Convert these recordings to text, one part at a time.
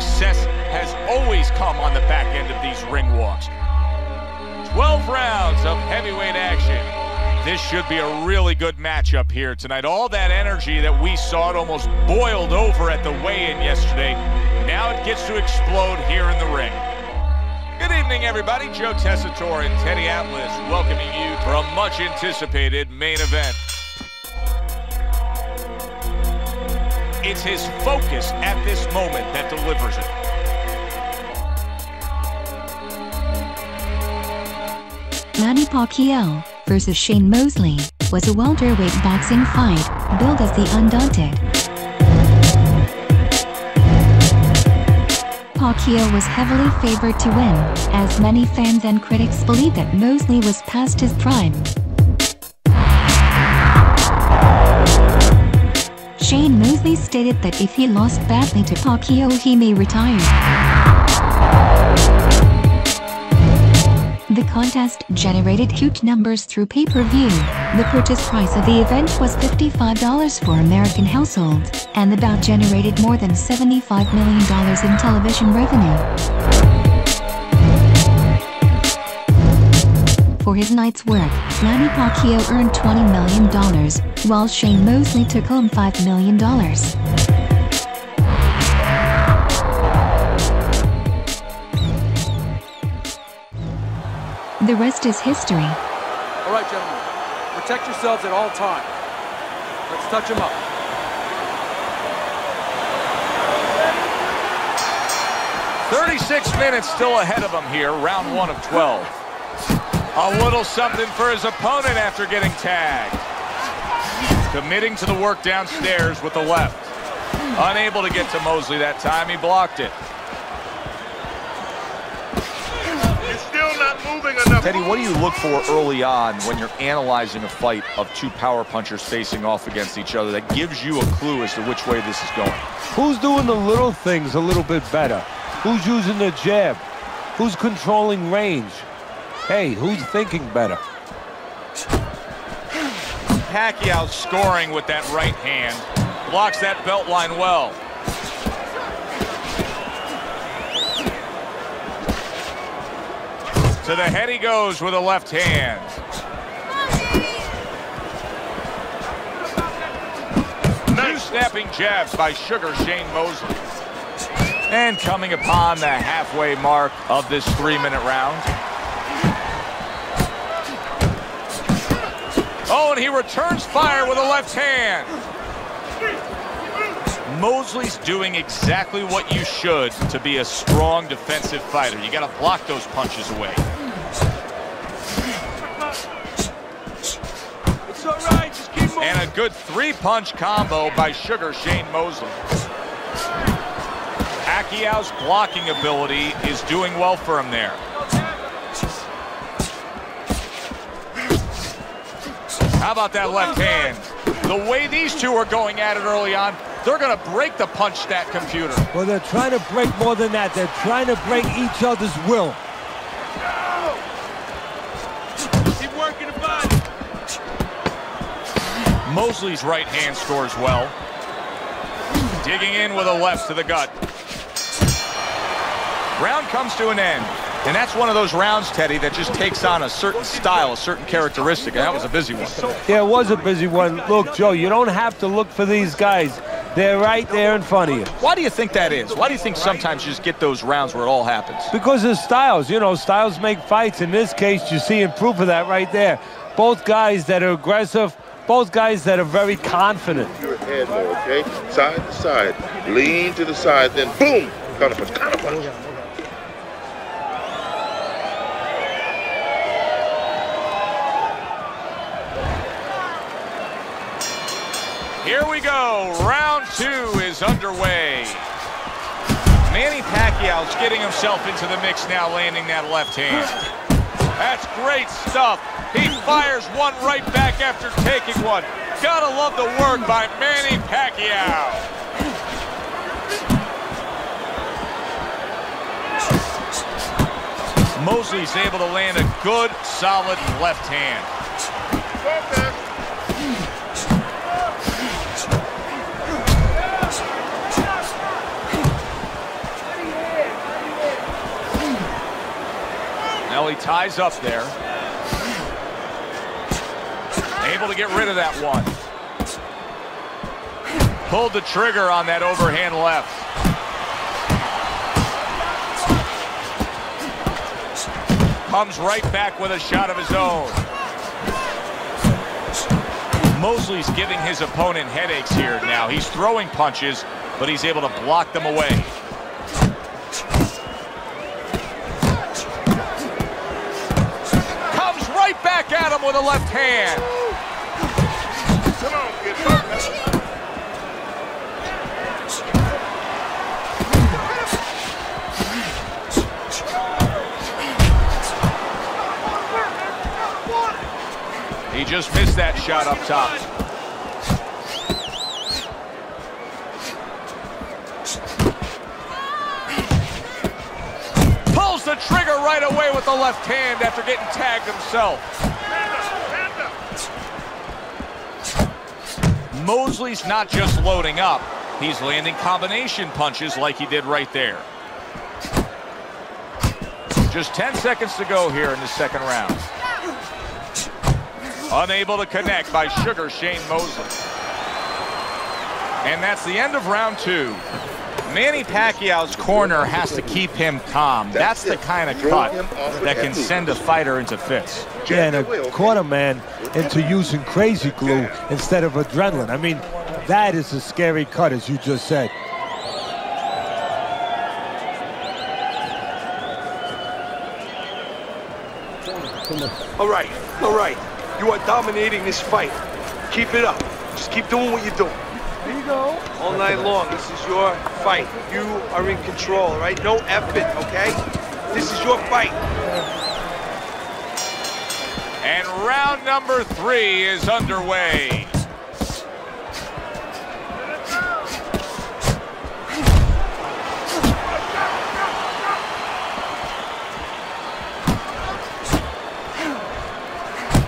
success has always come on the back end of these ring walks. 12 rounds of heavyweight action. This should be a really good matchup here tonight. All that energy that we saw, it almost boiled over at the weigh-in yesterday. Now it gets to explode here in the ring. Good evening, everybody. Joe Tessitore and Teddy Atlas welcoming you for a much-anticipated main event. It's his focus at this moment that delivers it. Manny Pacquiao versus Shane Mosley was a welterweight boxing fight, billed as the Undaunted. Pacquiao was heavily favored to win, as many fans and critics believed that Mosley was past his prime. Mosley stated that if he lost badly to Pacquiao he may retire. The contest generated huge numbers through pay-per-view. The purchase price of the event was $55 for American households, and the bout generated more than $75 million in television revenue. For his night's work, Manny Pacquiao earned $20 million, while Shane Mosley took home $5 million. The rest is history. All right, gentlemen. Protect yourselves at all times. Let's touch them up. Thirty-six minutes still ahead of him here, round one of 12. A little something for his opponent after getting tagged. Committing to the work downstairs with the left. Unable to get to Mosley that time, he blocked it. Teddy, what do you look for early on when you're analyzing a fight of two power punchers facing off against each other that gives you a clue as to which way this is going? Who's doing the little things a little bit better? Who's using the jab? Who's controlling range? Hey, who's thinking better? Pacquiao scoring with that right hand. Blocks that belt line well. To the head he goes with a left hand. Two snapping jabs by Sugar Shane Mosley. And coming upon the halfway mark of this three-minute round. Oh, and he returns fire with a left hand. Mosley's doing exactly what you should to be a strong defensive fighter. You got to block those punches away. And a good three-punch combo by Sugar Shane Mosley. Pacquiao's blocking ability is doing well for him there. How about that left hand? The way these two are going at it early on, they're going to break the punch stat computer. Well, they're trying to break more than that. They're trying to break each other's will. Keep working the body. Mosley's right hand scores well. Digging in with a left to the gut. Round comes to an end. And that's one of those rounds, Teddy, that just takes on a certain style, a certain characteristic. And that was a busy one. Yeah, it was a busy one. Look, Joe, you don't have to look for these guys. They're right there in front of you. Why do you think that is? Why do you think sometimes you just get those rounds where it all happens? Because of styles. You know, styles make fights. In this case, you're seeing proof of that right there. Both guys that are aggressive, both guys that are very confident. Your head more, okay? Side to side. Lean to the side, then boom! Counter punch, Here we go. Round two is underway. Manny Pacquiao's getting himself into the mix now, landing that left hand. That's great stuff. He fires one right back after taking one. Gotta love the work by Manny Pacquiao. Mosley's able to land a good, solid left hand. Well, he ties up there. Able to get rid of that one. Pulled the trigger on that overhand left. Comes right back with a shot of his own. Mosley's giving his opponent headaches here now. He's throwing punches, but he's able to block them away. Right back at him with a left hand. He just missed that shot up top. Trigger right away with the left hand after getting tagged himself. Mosley's not just loading up, he's landing combination punches like he did right there. Just 10 seconds to go here in the second round. Unable to connect by Sugar Shane Mosley. And that's the end of round two. Manny Pacquiao's corner has to keep him calm. That's the kind of cut that can send a fighter into fits. Yeah, and a quarter man into using crazy glue instead of adrenaline. I mean, that is a scary cut, as you just said. All right, all right. You are dominating this fight. Keep it up. Just keep doing what you're doing. Here you go. All night long. This is your fight. You are in control, right? No effing, okay? This is your fight. And round number three is underway.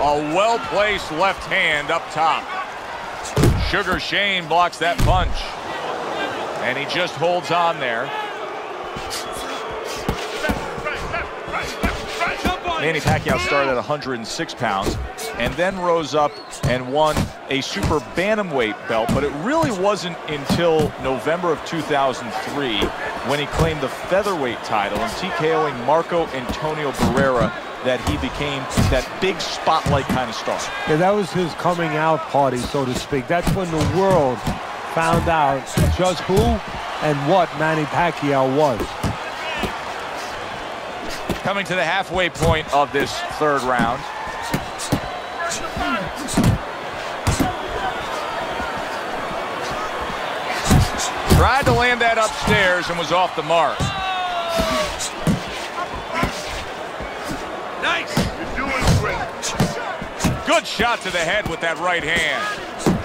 A well-placed left hand up top. Sugar Shane blocks that punch. And he just holds on there. Manny Pacquiao started at 106 pounds and then rose up and won a super bantamweight belt, but it really wasn't until November of 2003 when he claimed the featherweight title and TKOing Marco Antonio Barrera that he became that big spotlight kind of star. Yeah, that was his coming out party, so to speak. That's when the world found out just who and what Manny Pacquiao was. Coming to the halfway point of this third round. Tried to land that upstairs and was off the mark. Good shot to the head with that right hand.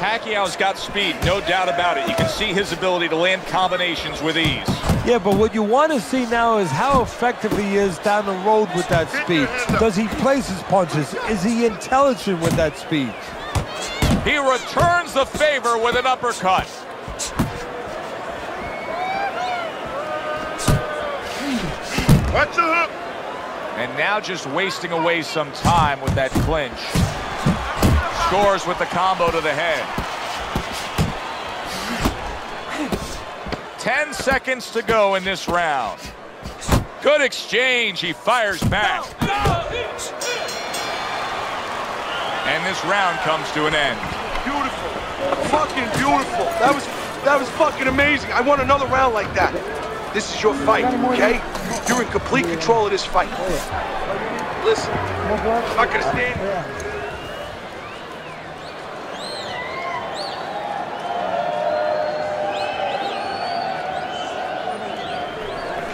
Pacquiao's got speed, no doubt about it. You can see his ability to land combinations with ease. Yeah, but what you want to see now is how effective he is down the road with that speed. Does he place his punches? Is he intelligent with that speed? He returns the favor with an uppercut. Watch the hook. And now just wasting away some time with that clinch. Scores with the combo to the head. 10 seconds to go in this round. Good exchange. He fires back. And this round comes to an end. Beautiful. Fucking beautiful. That was that was fucking amazing. I want another round like that. This is your fight, okay? You're in complete control of this fight. Listen, I'm not gonna stand.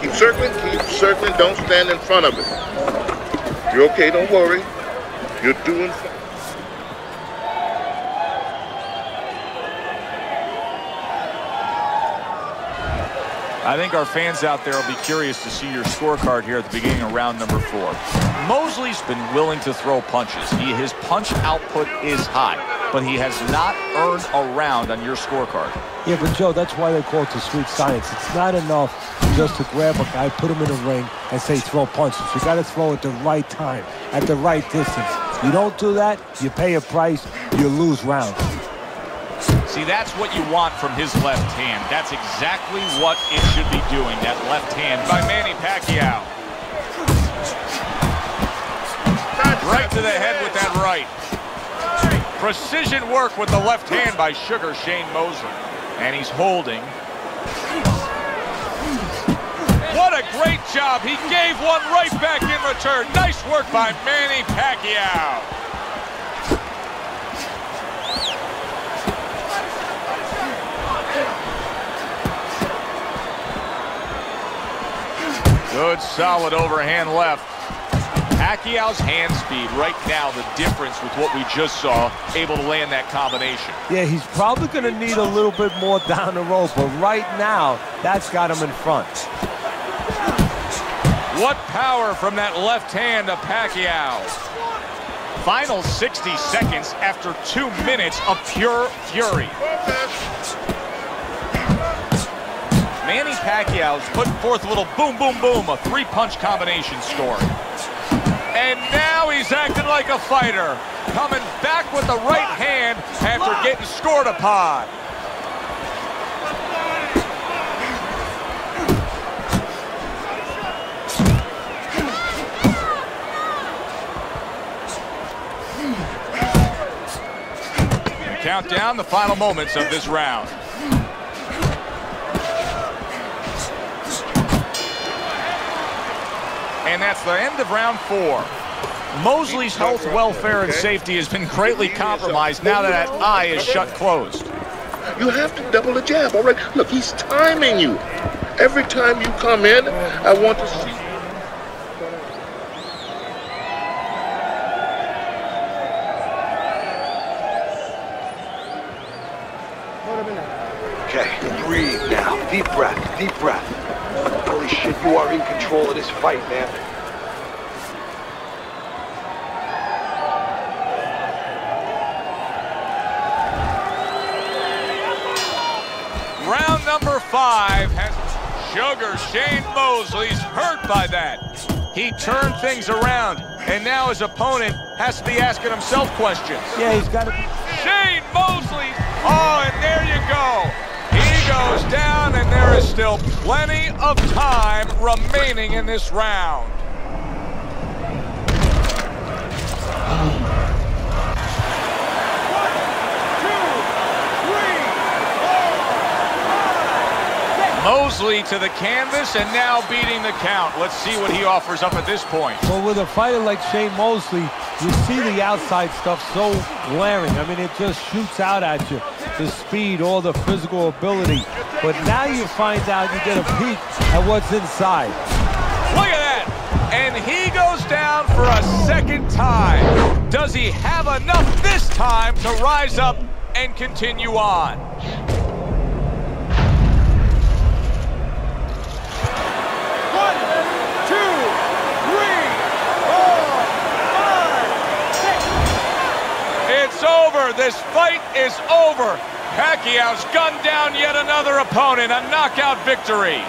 Keep circling, keep circling. Don't stand in front of it. You're okay, don't worry. You're doing fine. I think our fans out there will be curious to see your scorecard here at the beginning of round number four. Mosley's been willing to throw punches. He, his punch output is high. But he has not earned a round on your scorecard. Yeah, but Joe, that's why they call it the sweet science. It's not enough just to grab a guy, put him in a ring, and say throw punches. You got to throw at the right time, at the right distance. You don't do that, you pay a price, you lose rounds. See, that's what you want from his left hand. That's exactly what it should be doing, that left hand by Manny Pacquiao. Precision work with the left hand by Sugar Shane Mosley. And he's holding. What a great job. He gave one right back in return. Nice work by Manny Pacquiao. Good, solid overhand left. Pacquiao's hand speed right now, the difference with what we just saw, able to land that combination. Yeah, he's probably going to need a little bit more down the road, but right now, that's got him in front. What power from that left hand of Pacquiao. Final 60 seconds after two minutes of pure fury. Manny Pacquiao's putting forth a little boom, boom, boom, a three-punch combination score. And now he's acting like a fighter, coming back with the right hand after getting scored upon. Count down the final moments of this round. And that's the end of round four. Mosley's health, welfare, and safety has been greatly compromised now that that eye is shut closed. You have to double the jab, all right? Look, he's timing you. Every time you come in, I want to see Okay, breathe now. Deep breath, deep breath. Holy shit, you are in control of this fight, man. Round number five has Sugar Shane Mosley's hurt by that. He turned things around, and now his opponent has to be asking himself questions. Yeah, he's got to be... Shane still plenty of time remaining in this round. Mosley to the canvas and now beating the count. Let's see what he offers up at this point. Well, with a fighter like Shane Mosley, you see the outside stuff so glaring. I mean, it just shoots out at you. The speed, all the physical ability. But now you find out, you get a peek at what's inside. Look at that. And he goes down for a second time. Does he have enough this time to rise up and continue on? It's over. This fight is over. Pacquiao's gunned down yet another opponent. A knockout victory.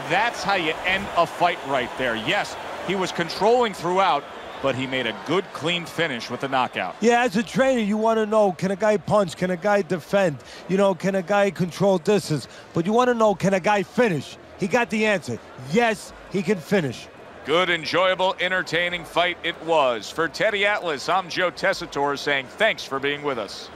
Now that's how you end a fight right there. Yes, he was controlling throughout, but he made a good, clean finish with the knockout. Yeah, as a trainer, you want to know, can a guy punch? Can a guy defend? You know, can a guy control distance? But you want to know, can a guy finish? He got the answer. Yes, he can finish. Good, enjoyable, entertaining fight it was. For Teddy Atlas, I'm Joe Tessitore saying thanks for being with us.